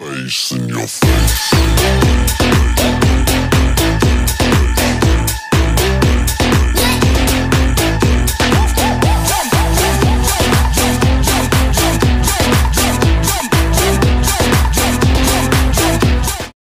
Face in your face.